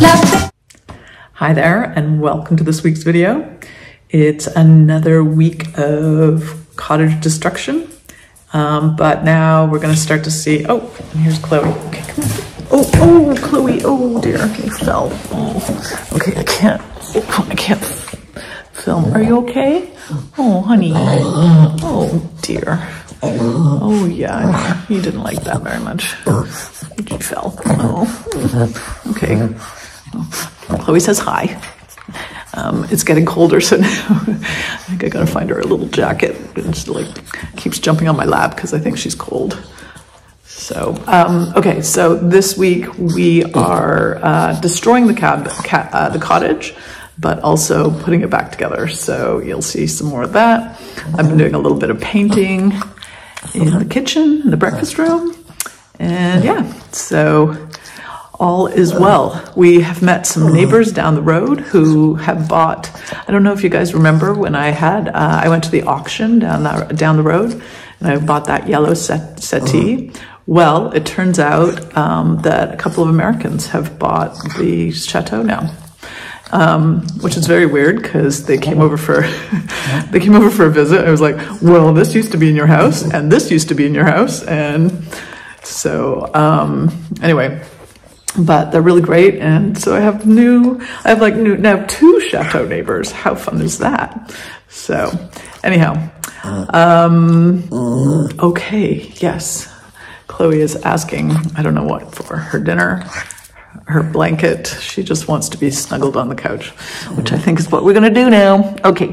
Hi there, and welcome to this week's video. It's another week of cottage destruction, um, but now we're going to start to see. Oh, and here's Chloe. Okay, come on. Oh, oh, Chloe. Oh dear, he fell. Oh. Okay, I can't. oh, I can't film. Are you okay? Oh, honey. Oh dear. Oh yeah, he didn't like that very much. He fell. Oh, okay. Chloe says hi. Um, it's getting colder, so now I think I gotta find her a little jacket. And she like keeps jumping on my lap because I think she's cold. So um, okay, so this week we are uh, destroying the cab, ca- uh, the cottage, but also putting it back together. So you'll see some more of that. I've been doing a little bit of painting in the kitchen, in the breakfast room, and yeah, so all is well. We have met some neighbors down the road who have bought. I don't know if you guys remember when I had. Uh, I went to the auction down the, down the road, and I bought that yellow set, settee. Well, it turns out um, that a couple of Americans have bought the chateau now. Um, which is very weird because they came over for they came over for a visit. I was like, "Well, this used to be in your house, and this used to be in your house," and so um, anyway, but they're really great. And so I have new, I have like new, now two chateau neighbors. How fun is that? So anyhow, um, okay. Yes. Chloe is asking, I don't know what for her dinner, her blanket. She just wants to be snuggled on the couch, which I think is what we're going to do now. Okay.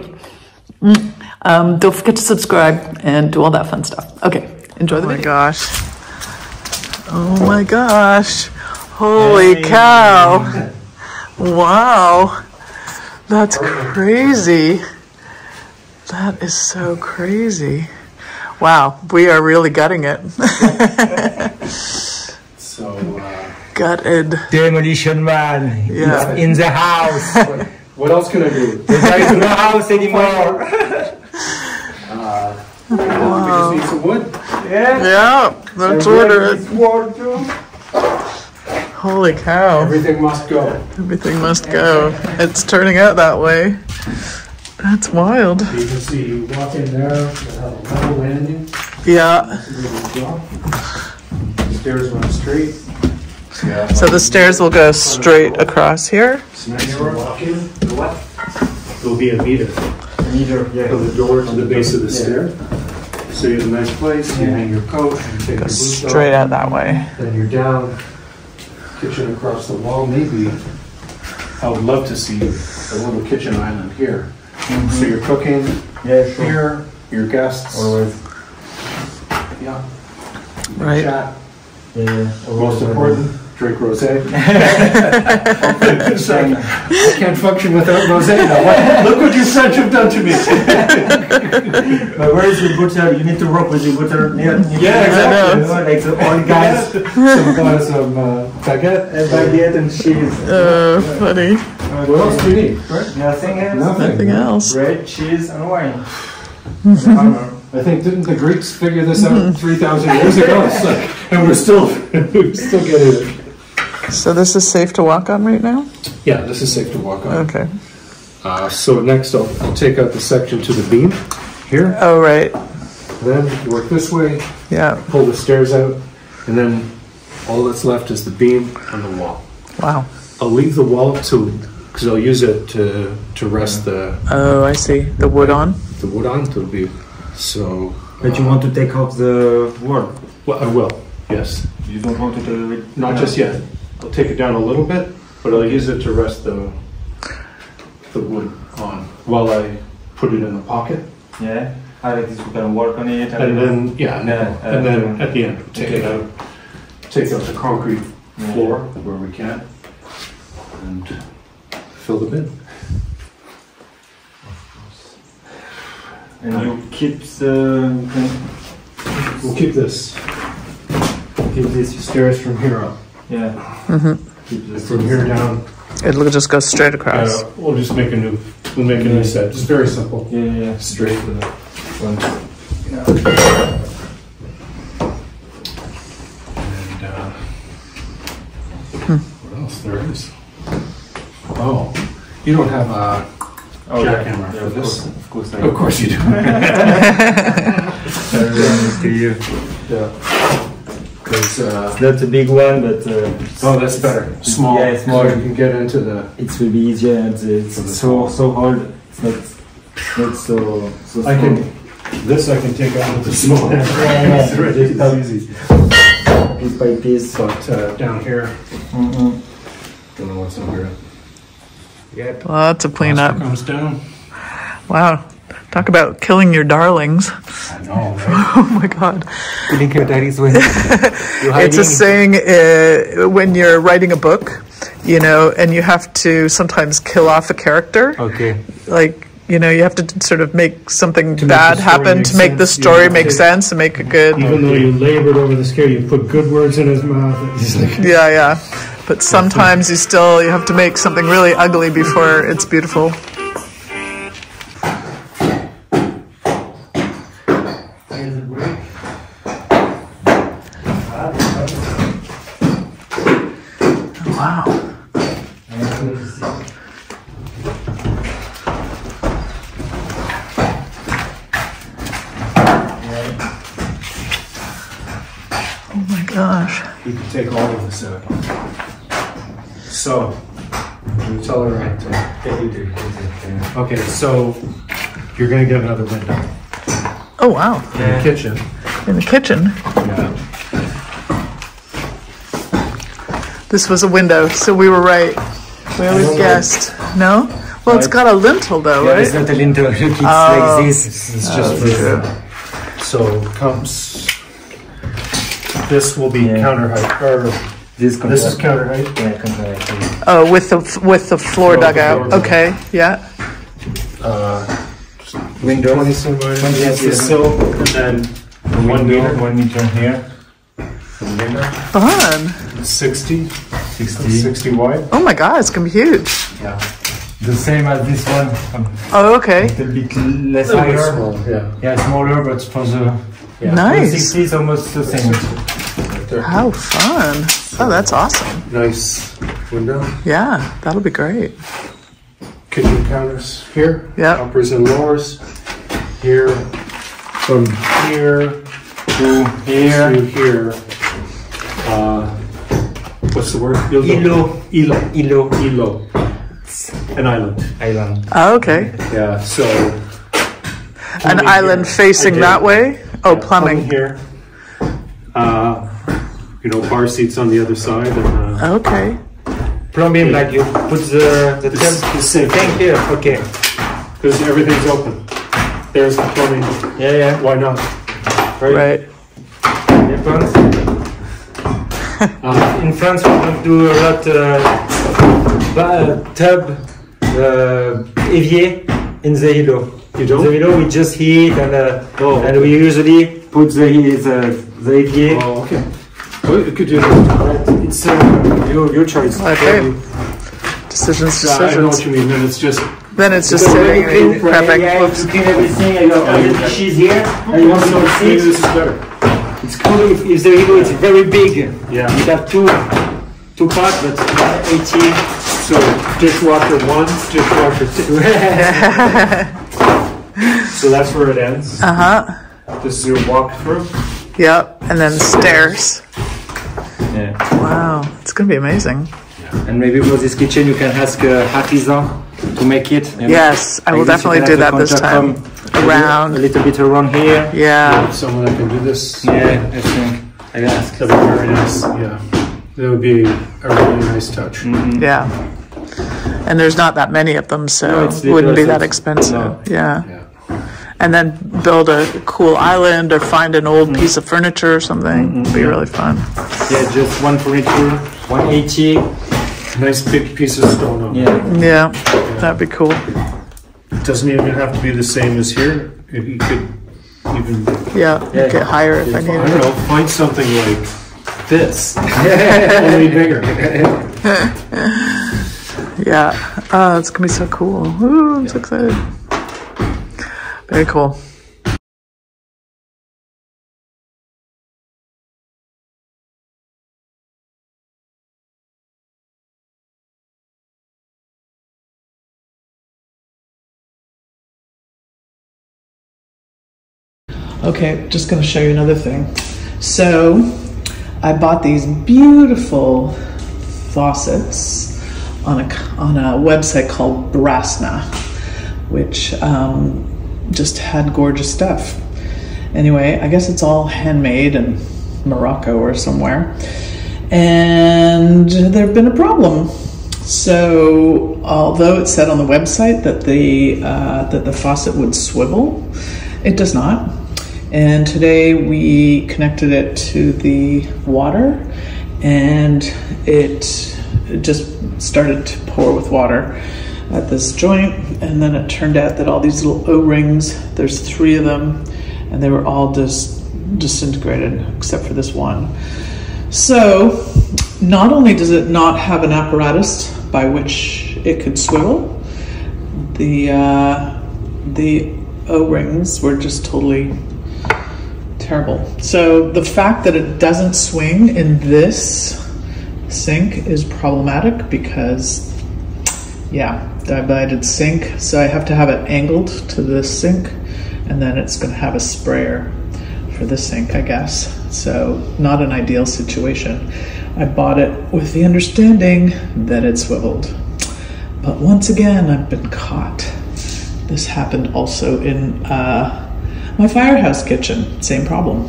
Mm. Um, don't forget to subscribe and do all that fun stuff. Okay. Enjoy the Oh my video. gosh. Oh my gosh. Holy cow. Wow. That's crazy. That is so crazy. Wow, we are really gutting it. So, uh, Gutted. Demolition man Yeah. in the house. what else can I do? There is no house anymore. We just need some wood. Yeah. Yeah, let's order it. Holy cow. Everything must go. Everything must go. It's turning out that way. That's wild. You can see, you walk in there, you'll have a level landing, Yeah. little drop. Stairs run straight. Yeah, So the stairs will go straight across here. It's nice you walk in. What? There'll be a meter Neither. Yeah. from the door to the base of the stair. So you have a nice place, you hang your coat, you take your Go boots off. straight out that way. Then you're down, kitchen across the wall, maybe, I would love to see a little kitchen island here. Mm-hmm. So you're cooking Yeah, sure. here, your guests, Always. yeah. Right. Chat, Yeah, yeah. most important, drink rosé. Sorry, I can't function without rosé now. What- Look what you French have done to me. But where is your butter? You need to work with your butter Yeah, near Yeah, exactly. You know, like the old guys. Some, uh, some uh, baguette. and baguette and cheese. Uh, funny. What else do you need? Nothing else. Nothing else. Bread, cheese, and wine. I think, didn't the Greeks figure this out 3,000 years ago? It's like- And we're still, we're still getting it. So this is safe to walk on right now? Yeah, this is safe to walk on. Okay. Uh, so next I'll, I'll take out the section to the beam here, Oh, right. then work this way, Yeah. pull the stairs out, and then all that's left is the beam and the wall. Wow. I'll leave the wall to, because I'll use it to, to rest the, Oh, I see. The wood on? the wood on, it'll be, so. But you want to take off the wall. Well, I will, yes. You don't want to do it. Not just yet. I'll take it down a little bit, but I'll use it to rest the, the wood on while I put it in the pocket. Yeah. I like this. We can work on it. And then, yeah, and then, Yeah, and then uh, at the end, we'll take it out, take out the concrete Yeah. floor where we can, and fill the bin. And you keep the. Can, We'll keep this, keep these stairs from here up, yeah. Mm-hmm. From here down. It'll just go straight across. Uh, We'll just make a new, we'll make a new set, just very simple, Yeah, yeah, yeah. straight to the front. And, uh, what else there is? Oh, you don't have a Oh, jackhammer yeah, for of this? course, of course. I Of course you do. to you. Yeah. Because, uh, It's not a big one, but uh, oh, that's better. Small. Yeah, small. So you can get into the. it will be easier and it's For the so so old. It's not not so so I can. This I can take out with the small. Yeah, yeah, It's really it's easy. piece by piece. But uh, down here, Mm-mm. don't know what's over it. Yep. Lots of cleanup. Comes down. Wow. Talk about killing your darlings. I know, right? Oh my God. Feeling your daddy's way. It's a saying uh, when you're writing a book, you know, and you have to sometimes kill off a character. Okay. Like, you know, you have to sort of make something make bad story happen to make the story make sense and make a good. Even though you labored over the scare, you put good words in his mouth. Like, Yeah, yeah. But sometimes you still you have to make something really ugly before it's beautiful. Wow. Oh my gosh. You can take all of this out. So, you tell her right. to- Okay, so you're gonna get another window Oh wow. in the kitchen. In the kitchen. Yeah. This was a window, so we were right. We always don't know. guessed. No? Well, it's got a lintel though, Yeah, it's right? not a lintel. It's Oh. like this. Oh, this is just for the, so comes, this will be Yeah. counter height, or This this is counter height. Yeah, contract. Oh, with the with the floor Floor- dugout. floor. Okay, yeah. Uh, Window. twenty centimeters, Twenty that's the and then one Window, meter, One meter here. Fun. sixty, 60. sixty wide. Oh my god, it's gonna be huge. Yeah. The same as this one. um, Oh, okay. A little bit less Little bit higher. small, yeah. Yeah, smaller, but for the Yeah. Nice. 60 is almost the same. Right there. How fun. Oh, that's awesome. Nice window. Yeah, that'll be great. Kitchen counters here. Yep. Uppers and lowers. Here, from here To here. to here. Uh, what's the word? îlot. îlot. îlot. îlot. An island. Island. Oh, okay. Yeah, so. An island here. facing that way? Oh, Yeah, plumbing. here. You know, bar seats on the other side and, uh, Okay. Plumbing, like you put the, the It's tank, the same tank here. Okay. because everything's open. There's the plumbing. Yeah, yeah. Why not? Right. Depends. Uh, In France, we don't do a lot uh, ba- tub, uh, évier in the îlot. you don't? the îlot, we just heat and uh, Oh, and we usually put the the, the évier. Oh, okay. Well, you could do that. It's uh, your your choice. Okay. Decisions, Yeah, I know what you mean. Then it's just Then it's just So sitting when you and prepping. Yeah, Whoops. you everything. and You have all the dishes here, and you want to maybe see. this is better. It's cool if, if the îlot is very big. Yeah. You have two two parts, but 80. So dishwasher one, dishwasher two. so that's where it ends. Uh huh. This is your walkthrough. Yep. And then stairs. Yeah. Wow. It's going to be amazing. And maybe for this kitchen, you can ask uh, artisan to make it. you know. Yes, I will Like this, definitely do that this time. Around. a little bit around here. Yeah. Someone that can do this. Yeah, I think. I ask. That'd be very nice. Yeah. That would be a really nice touch. Yeah. And there's not that many of them, so No, it wouldn't be that expensive. no. Yeah. Yeah. And then build a cool island or find an old mm-hmm. piece of furniture or something. Mm-hmm. It'd be really fun. Yeah, just one furniture, 180. Nice big piece of stone on it. Yeah. Yeah. That'd be cool. It doesn't even have to be the same as here. If you could even, Yeah. Yeah. Get higher if I I need don't know, find something like this. Only bigger. Yeah. Oh, it's going to be so cool. Ooh, I'm so excited. Very cool. Okay, just gonna show you another thing. So I bought these beautiful faucets on a, on a website called Brasna, which um, just had gorgeous stuff. Anyway, I guess it's all handmade in Morocco or somewhere, and there have been a problem. So, although it said on the website that the uh, that the faucet would swivel, it does not. And today we connected it to the water, and it just started to pour with water at this joint. And then it turned out that all these little O rings, there's three of them, and they were all just disintegrated except for this one. So, not only does it not have an apparatus by which it could swivel, the uh, the O rings were just totally terrible. So the fact that it doesn't swing in this sink is problematic because, yeah, divided sink. So I have to have it angled to this sink, and then it's going to have a sprayer for this sink, I guess. So not an ideal situation. I bought it with the understanding that it swiveled. But once again, I've been caught. This happened also in uh, my firehouse kitchen, same problem.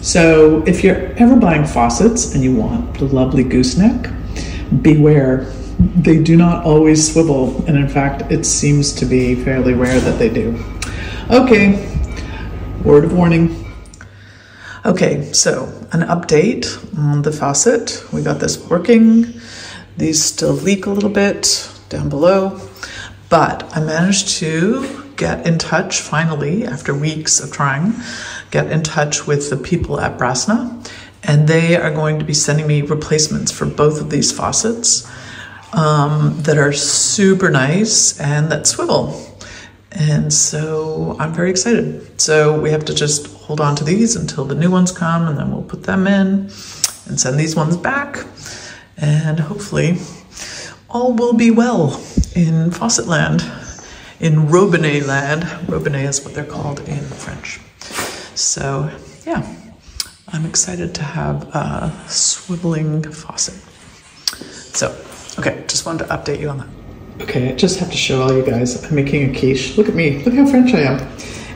So if you're ever buying faucets and you want the lovely gooseneck, beware. They do not always swivel, and in fact, it seems to be fairly rare that they do. Okay, word of warning. Okay, so an update on the faucet. We got this working. These still leak a little bit down below, but I managed to get in touch finally after weeks of trying, get in touch with the people at Brasna, and they are going to be sending me replacements for both of these faucets um, that are super nice and that swivel. And so I'm very excited. So we have to just hold on to these until the new ones come, and then we'll put them in and send these ones back. And hopefully, all will be well in Faucet Land, in Robinet Land. Robinet is what they're called in French. So, yeah, I'm excited to have a swiveling faucet. So, okay, just wanted to update you on that. Okay, I just have to show all you guys. I'm making a quiche. Look at me. Look how French I am.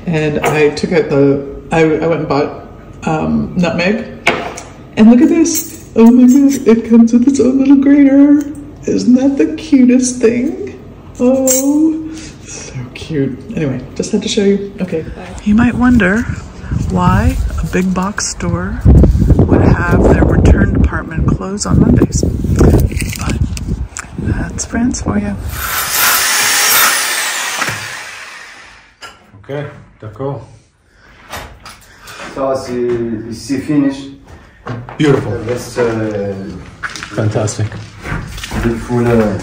And I took out the. I, I went and bought um, nutmeg. And look at this. Oh my goodness! It comes with its own little grater. Isn't that the cutest thing? Oh, so cute. Anyway, just had to show you. Okay. You might wonder why a big box store would have their return department close on Mondays. But that's France for you. Okay, d'accord. Ça, c'est c'est finish. Beautiful. Let's uh, Fantastic. the full uh,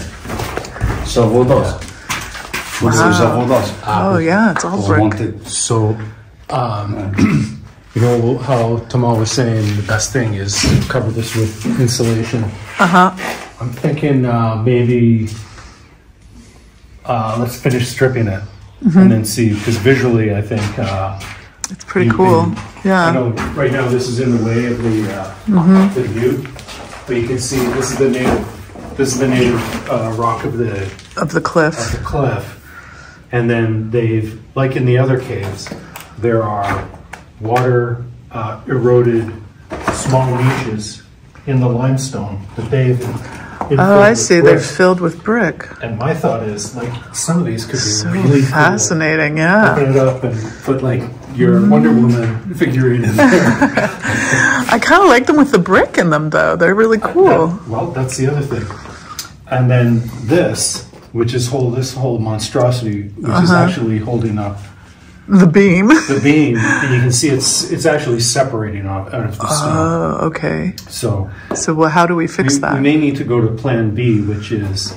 charbonage. Full Wow. charbonage. Oh yeah, it's all brick. Wanted. So, um, you know how Tamal was saying the best thing is to cover this with insulation. Uh huh. I'm thinking uh, maybe uh, let's finish stripping it and then see because visually I think uh, It's pretty you cool. can- I Yeah. know right now this is in the way of the uh, the view, but you can see this is the native this is the native uh, rock of the Of the of cliff. the cliff, and then they've like in the other caves, there are water uh, eroded small niches in the limestone that they've. Oh, I see. They're filled with brick. And my thought is, like, some of these could be So really cool. fascinating. Yeah. Open it up and put like your Wonder Woman figurine in there. I kind of like them with the brick in them, though. They're really cool. That- well, that's the other thing. And then this, which is whole this whole monstrosity, which is Uh-huh. actually holding up The beam. the beam, and you can see it's it's actually separating off out of the stone. Oh, okay. So So, well, how do we fix we that? We may need to go to Plan B, which is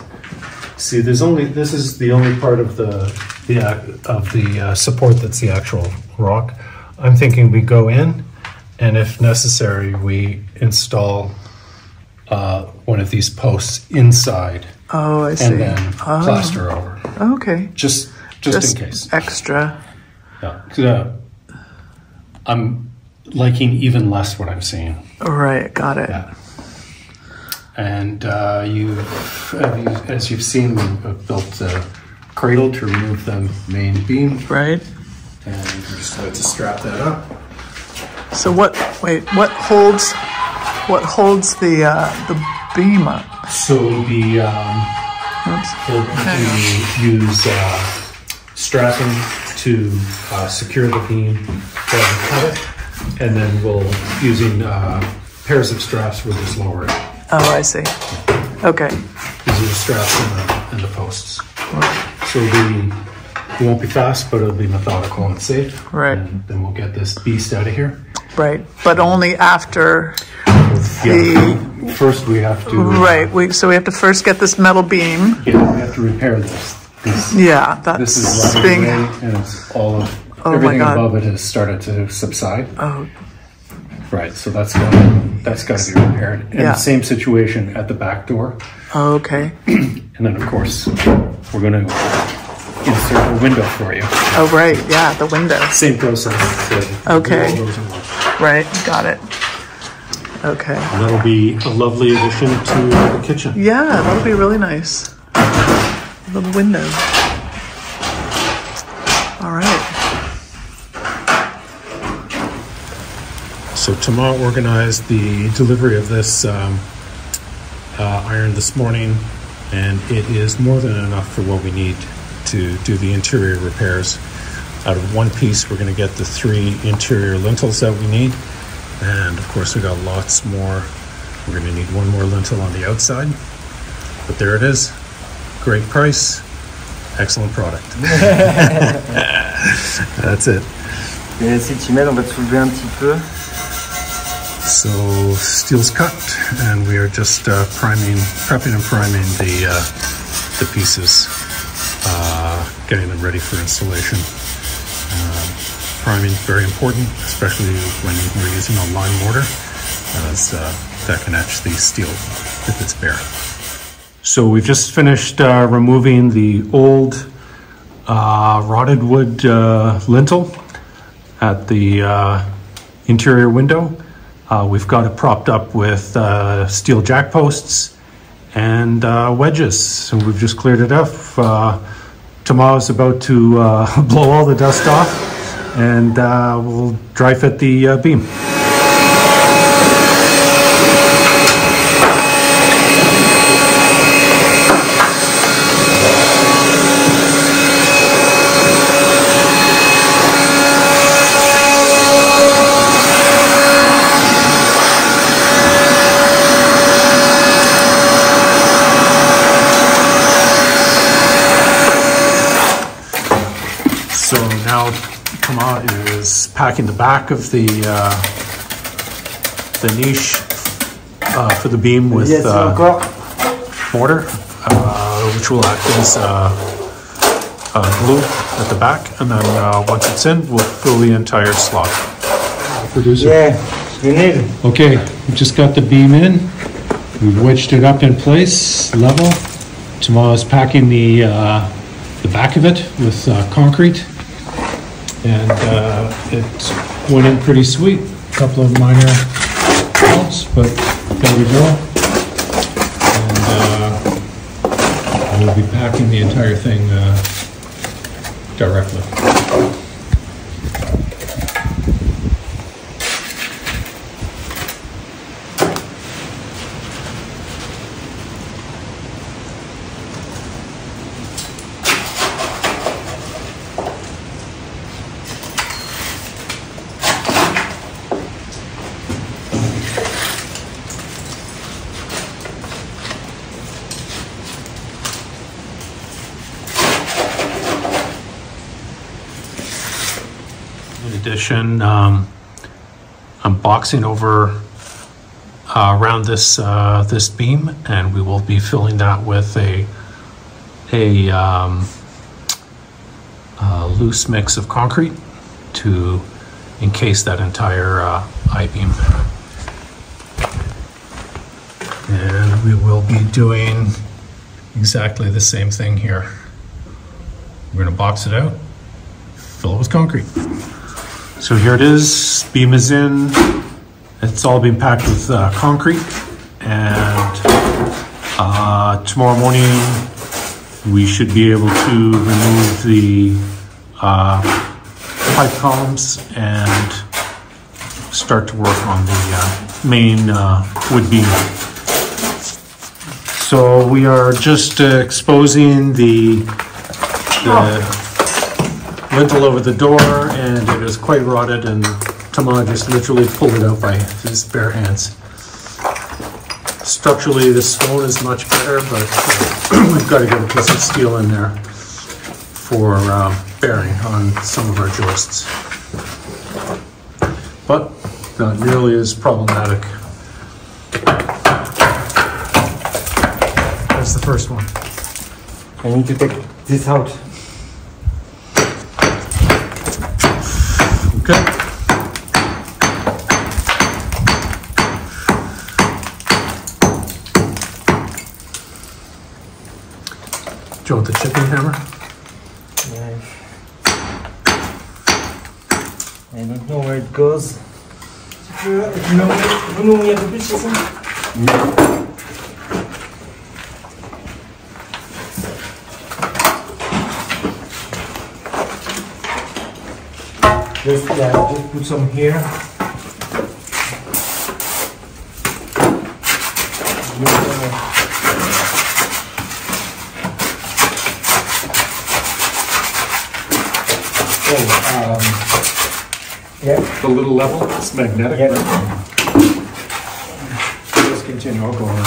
see. There's only this is the only part of the the of the uh, support that's the actual rock. I'm thinking we go in, and if necessary, we install uh, one of these posts inside, Oh, I see. and then oh, plaster over, okay. just just, Just in case. extra. Yeah. Yeah. I'm liking even less what I'm seeing. Right, got it. Yeah. And uh, you've, have you, as you've seen, we've built a cradle to remove the main beam, Right. and we just had to strap that up. So what? Wait, what holds? What holds the uh, the beam up? So the um, Oops. we'll we use uh, strapping to uh, secure the beam cut it, and then we'll using uh, pairs of straps we'll just lower it. Oh, I see. Okay. These are the straps and the, and the posts. So it'll be, it won't be fast, but it'll be methodical and safe. Right. And then we'll get this beast out of here. Right, but only after Yeah. First, we have to. Right. We so we have to first get this metal beam. Yeah, we have to repair this. This, Yeah, that's this is rotted away, and it's all of Oh everything above it has started to subside. Oh, Right. So that's got that's got to be repaired. And Yeah. the same situation at the back door, oh, okay. and then of course we're going to insert a window for you. Oh, right. Yeah, the window. Same process. Okay. do all those in one. Right. Got it. Okay. And that'll be a lovely addition to the kitchen. Yeah, that'll be really nice. Little window. All right. So Thomas organized the delivery of this um, uh, iron this morning, and it is more than enough for what we need to do the interior repairs. Out of one piece, we're going to get the three interior lintels that we need, and of course, we got lots more. We're going to need one more lintel on the outside, but there it is. Great price, excellent product. That's it. Et si tu mets, on va te soulever un petit peu. So steel's cut, and we are just uh, priming, prepping and priming the uh, the pieces, uh, getting them ready for installation. Uh, priming is very important, especially when we're using a lime mortar, as uh, that can etch the steel if it's bare. So we've just finished uh, removing the old uh, rotted wood uh, lintel at the uh, interior window. Uh, we've got it propped up with uh, steel jack posts and wedges. So we've just cleared it up. Uh, is about to blow all the dust off and we'll dry fit the beam. So now Thomas is packing the back of the uh, the niche uh, for the beam with Yes, uh, mortar, uh, which will act as uh, uh, glue at the back, and then uh, once it's in, we'll fill the entire slot. Producer. Yeah, you need. Okay, we just got the beam in. We've wedged it up in place, level. Thomas is packing the, uh, the back of it with uh, concrete. And uh, it went in pretty sweet. A couple of minor faults, but there we go. And uh, we'll be packing the entire thing uh, directly. In addition, um, I'm boxing over uh, around this uh, this beam, and we will be filling that with a a, um, a loose mix of concrete to encase that entire uh, I beam. And we will be doing exactly the same thing here. We're going to box it out, fill it with concrete. So here it is, beam is in, it's all been packed with uh, concrete, and uh, tomorrow morning, we should be able to remove the uh, pipe columns and start to work on the uh, main uh, wood beam. So we are just uh, exposing the, the lintel over the door and it is quite rotted and Thomas just literally pulled it out by his bare hands. Structurally, the stone is much better, but uh, we've got to get a piece of steel in there for uh, bearing on some of our joists. But not nearly as problematic as the first one. I need to take this out. You want the chipping hammer? I don't know where it goes. Ouvrir un peu plus, c'est ça Just, yeah, just put some here. Oh, yeah. The little level, it's magnetic, Yeah. right? Just continue, I'll go on.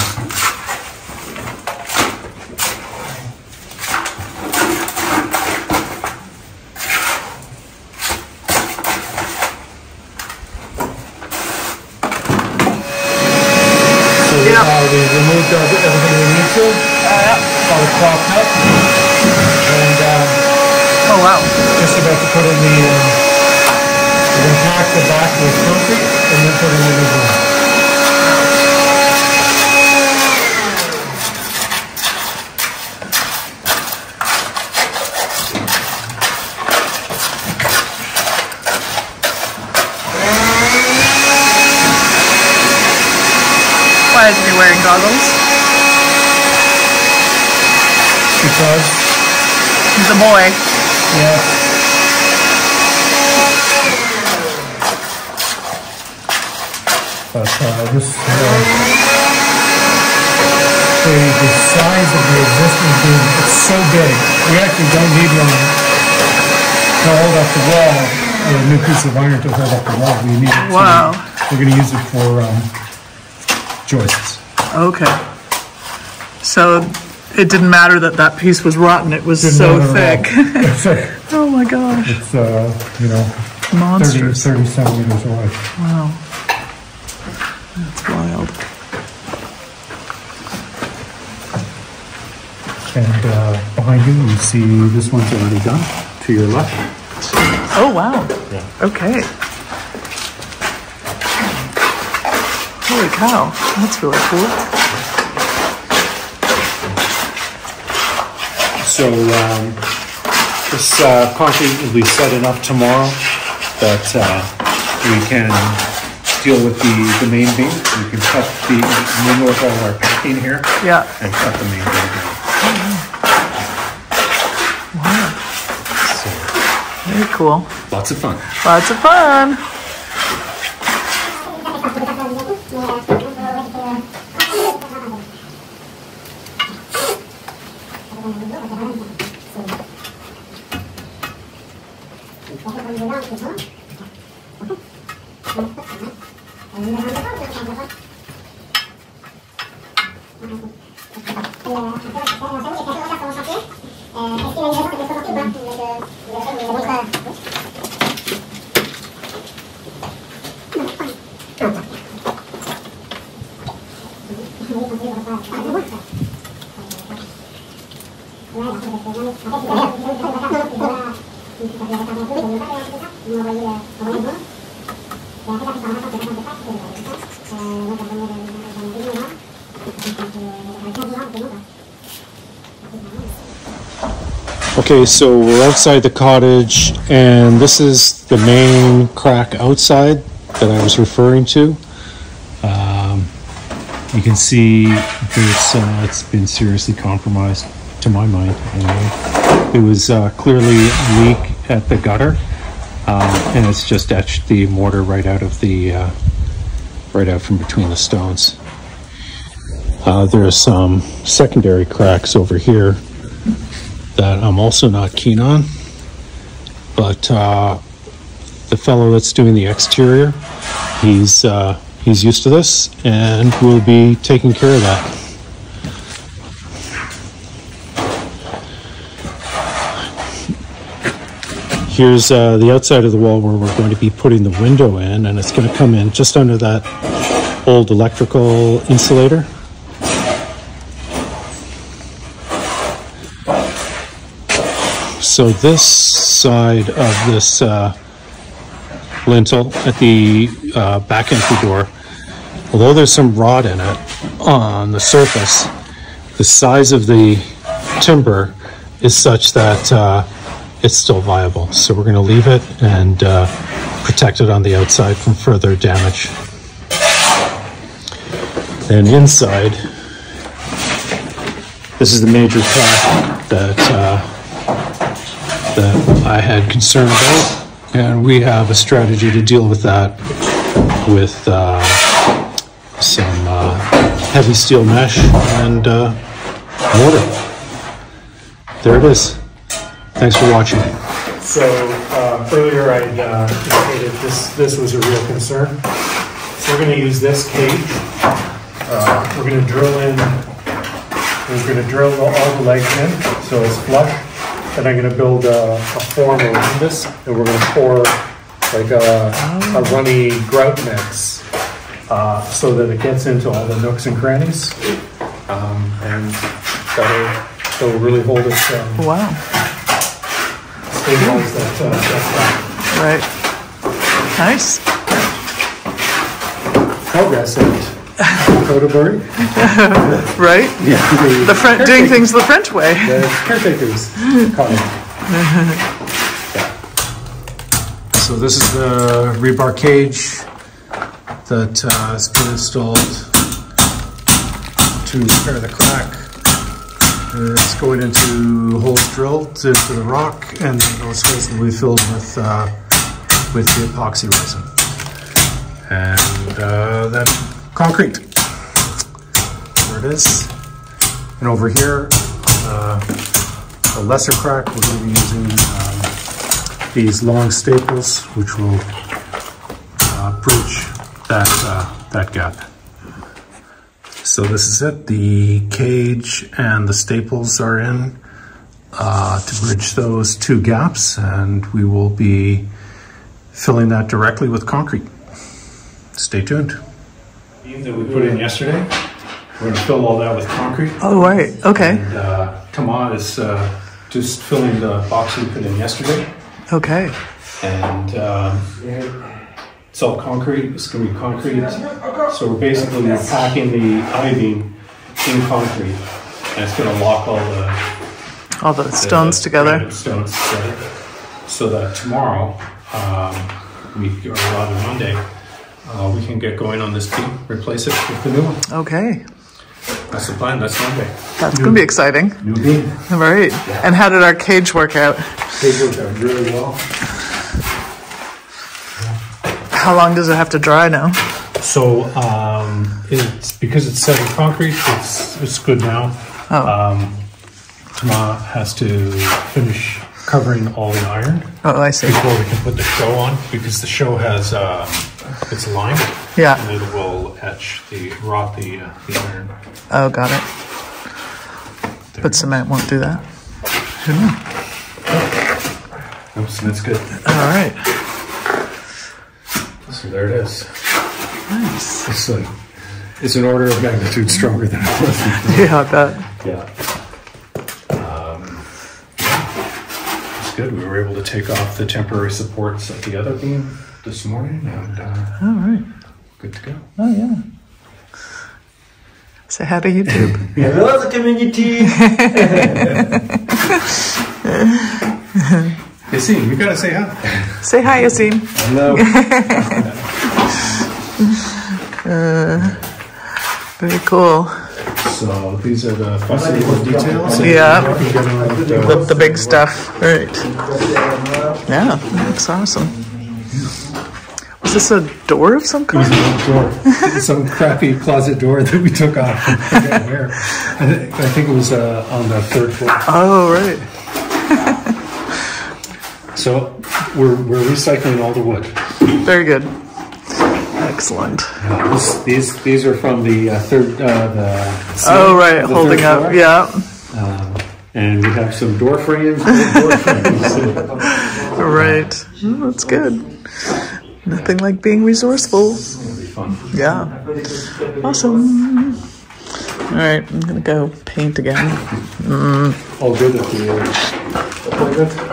So we Yeah. uh, we removed every- everything we need to, Uh, all propped up, and um, oh wow. just about to put in the, uh, we're gonna pack the back with concrete and then put in the new one. Why isn't he wearing goggles? Because, He's a boy. yeah. But uh, this, uh, the, the size of the existing beam, it's so big. We actually don't need one to hold up the wall, or a new piece of iron to hold up the wall. We need it to- Wow. We're gonna use it for, um, joists. Okay. So it didn't matter that that piece was rotten. It was Didn't so matter at thick. all. It's, uh, oh my gosh. It's, uh, you know, 30, Monstrous. 30 centimeters wide. Wow. That's wild. And uh, behind you, you see this one's already done to your left. Oh wow. Okay. Holy cow. That's really cool. So um, this uh, concrete will be set enough tomorrow that uh, we can deal with the, the main beam. We can cut the, remove all our packing here Yeah. and cut the main beam down. Very cool. Lots of fun. Lots of fun. Okay, so we're outside the cottage, and this is the main crack outside that I was referring to. Um, you can see uh, it's been seriously compromised, to my mind. Anyway, was uh, clearly a leak at the gutter, um, and it's just etched the mortar right out of the, uh, right out from between the stones. Uh, there are some secondary cracks over here that I'm also not keen on. But uh, the fellow that's doing the exterior, he's uh, he's used to this and will be taking care of that. Here's uh, the outside of the wall where we're going to be putting the window in, and it's going to come in just under that old electrical insulator. So this side of this uh, lintel at the uh, back entry door, although there's some rot in it on the surface, the size of the timber is such that uh, it's still viable. So we're going to leave it and uh, protect it on the outside from further damage. And inside, this is the major crack that uh, that I had concern about, and we have a strategy to deal with that with uh, some uh, heavy steel mesh and uh, mortar. There it is. Thanks for watching. So uh, earlier I uh, indicated this, this was a real concern. So we're going to use this cage. Uh, We're going to drill in, we're going to drill all the legs in so it's flush. Then I'm going to build a a form around this and we're going to pour like a, a runny grout mix uh, so that it gets into all the nooks and crannies. Um, And that'll, that'll really hold it, um, Wow, stabilize that, uh, that right. Nice. progress and Codabury, Right? Yeah. The French, doing things the French way. the caretakers. So this is the rebar cage that uh, has been installed to repair the crack. It's going into holes drilled into the rock, and those holes will be filled with uh, with the epoxy resin and uh, then concrete. There it is. And over here, uh, a lesser crack, we're going to be using um, these long staples, which will uh, bridge that uh, that gap. So this is it. The cage and the staples are in uh, to bridge those two gaps, and we will be filling that directly with concrete. Stay tuned. Beam that we put in yesterday, we're gonna fill all that with concrete. Oh, right, okay, And uh, Thomas is uh, just filling the box we put in yesterday. okay. And um, it's all concrete, it's gonna be concrete. So we're basically we're packing the I-beam in concrete. And it's gonna lock all the All the stones the together. Stones together. So that tomorrow, um, we, or rather Monday, uh, we can get going on this beam, replace it with the new one. Okay, That's the plan, that's Monday. that's gonna be exciting. New beam. Right. And how did our cage work out? Cage worked out really well. How long does it have to dry now? So, um, it's, because it's set in concrete, it's, it's good now. Um, Thomas has to finish covering all the iron Oh, I see. before we can put the show on, because the show has, um, it's lined. Yeah. And it will etch the, rot the, uh, the iron. Oh, got it. But cement won't do that. Oops, that's good. All right. So there it is. Nice. It's like, it's an order of magnitude stronger than it was before. Yeah, I bet. Yeah. Um, It's good. We were able to take off the temporary supports of the other beam this morning and uh, All right. good to go. Oh, yeah. Say hi to YouTube. Hello, the community. Yassin, you gotta say hi. Say hi, Yassin. Hello. Very cool. So these are the fussy little details. Yeah. You can get on with the- The, big stuff. Right. Yeah, looks awesome. Was this a door of some It was kind? door, some crappy closet door that we took off. I forget where. I I think it was uh, on the third floor. Oh, right. So we're, we're recycling all the wood. Very good. Excellent. This- These, these are from the uh, third, uh, the. Oh, right. the Holding up. floor. Yeah. Um, And we have some door frames. old door frames. Right. Oh, that's good. Nothing like being resourceful. Yeah. Awesome. All right. I'm going to go paint again. All good at the uh, appointment.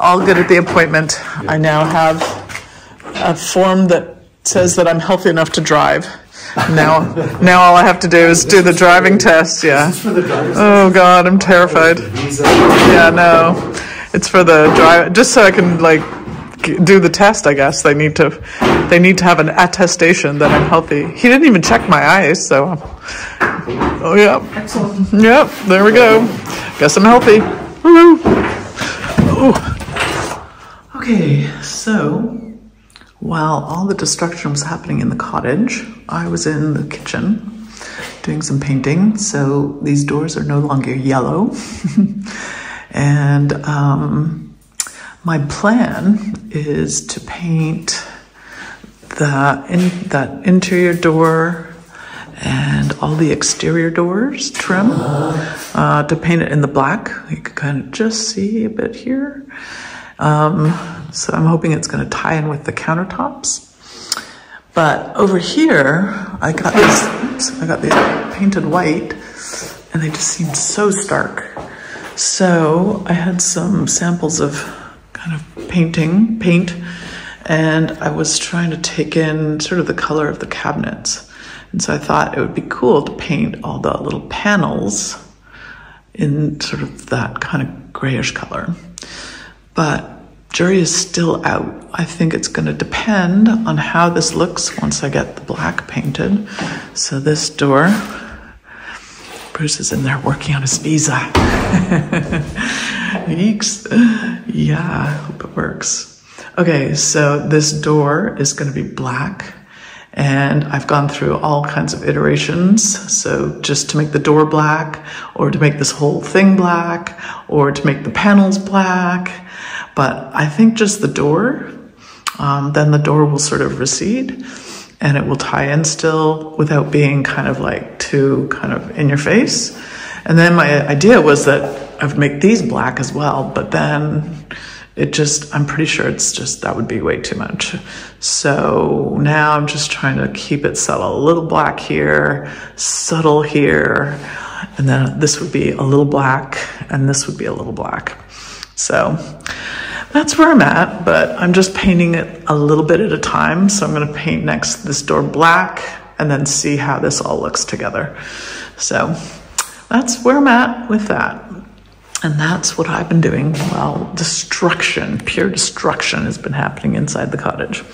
All good at the appointment. I now have a form that says that I'm healthy enough to drive. Now, now all I have to do is do the driving test. Yeah. Oh God, I'm terrified. Yeah, no, it's for the drive. Just so I can like do the test. I guess they need to. They need to have an attestation that I'm healthy. He didn't even check my eyes, so. Oh yeah. Excellent. Yep. There we go. Guess I'm healthy. Woo. Okay, so while all the destruction was happening in the cottage, I was in the kitchen doing some painting. So these doors are no longer yellow. and um, my plan is to paint the in, that interior door and all the exterior doors trim uh, to paint it in the black. You can kind of just see a bit here. Um, so I'm hoping it's going to tie in with the countertops. But over here, I got. Oops, I got these painted white, and they just seemed so stark. So I had some samples of kind of painting, paint, and I was trying to take in sort of the color of the cabinets. And so I thought it would be cool to paint all the little panels in sort of that kind of grayish color. But jury is still out. I think it's going to depend on how this looks once I get the black painted. So this door, Bruce is in there working on his visa. Yeeks. Yeah, I hope it works. Okay, so this door is going to be black. And I've gone through all kinds of iterations. So just to make the door black, or to make this whole thing black, or to make the panels black. But I think just the door, um, then the door will sort of recede and it will tie in still without being kind of like too kind of in your face. And then my idea was that I would make these black as well, but then it just, I'm pretty sure it's just, that would be way too much. So now I'm just trying to keep it subtle. A little black here, subtle here, and then this would be a little black, and this would be a little black. So that's where I'm at, but I'm just painting it a little bit at a time. So I'm going to paint next this door black and then see how this all looks together. So that's where I'm at with that. And that's what I've been doing while destruction, pure destruction, has been happening inside the cottage.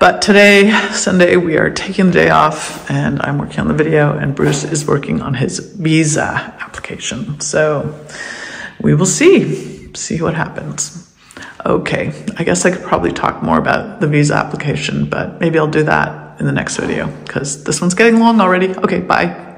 But today, Sunday, we are taking the day off and I'm working on the video, and Bruce is working on his visa application. So we will see, see what happens. Okay, I guess I could probably talk more about the visa application, but maybe I'll do that in the next video because this one's getting long already. Okay, bye.